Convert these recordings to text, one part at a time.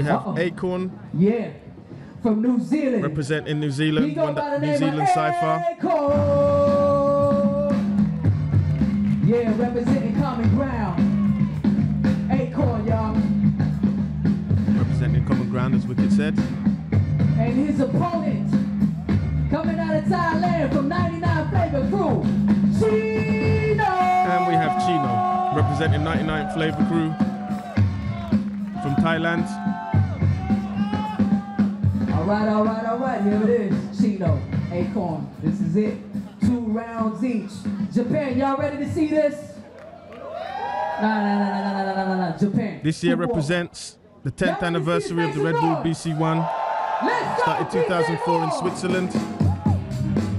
We have Uh-oh. Akorn Yeah, from New Zealand. representing New He Zealand, go by the New name Zealand Cypher. Akorn. Yeah, representing Common Ground. Akorn, y'all. Representing Common Ground, as Wicket said. And his opponent, coming out of Thailand from 99 Flava Crew, Cheno. And we have Cheno representing 99 Flava Crew from Thailand. All right, all right, all right. Here it is. Cheno, Akorn. This is it. Two rounds each. Japan, y'all ready to see this? Nah, nah, nah, nah, nah, nah, nah, nah. Japan. This year represents the 10th anniversary of the Red Bull BC1. Let's go, Started 2004 in BC1. Switzerland.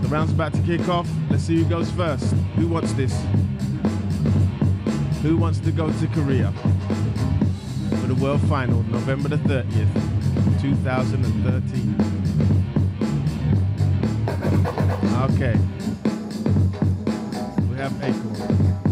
The round's about to kick off. Let's see who goes first. Who wants this? Who wants to go to Korea for the World Final, November the 30th, 2013? Okay. We have Akorn.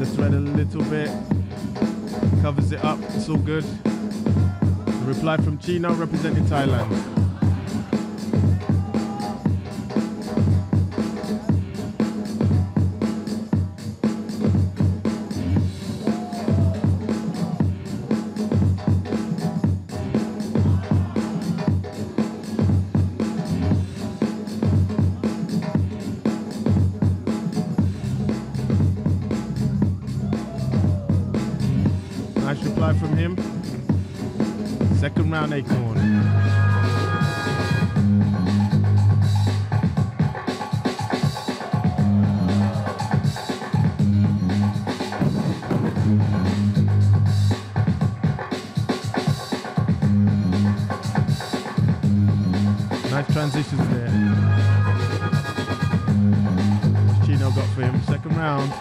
The thread a little bit. Covers it up. It's all good. Reply from Cheno representing Thailand. Nice reply from him. Second round Akorn. Nice transitions there. Cheno got for him? Second round.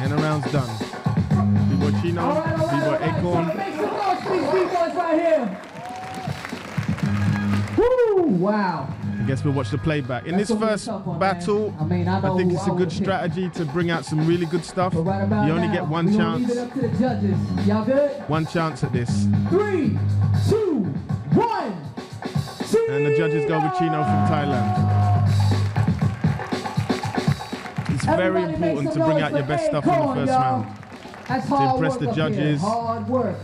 And the round's done. B-Boy Cheno, All right, all right, B-Boy right. Akorn. So make some noise for these B-boys right. Woo! Wow. I guess we'll watch the playback. In That's this gonna be a first one, battle. I mean, I know think it's I a good strategy to bring out some really good stuff. Right You only now, get one chance. Leave it up to the judges. Y'all good? One chance at this. Three, two, one. And the judges go with Cheno from Thailand. Very important to bring out your best stuff in the first round. to impress the judges. Hard work.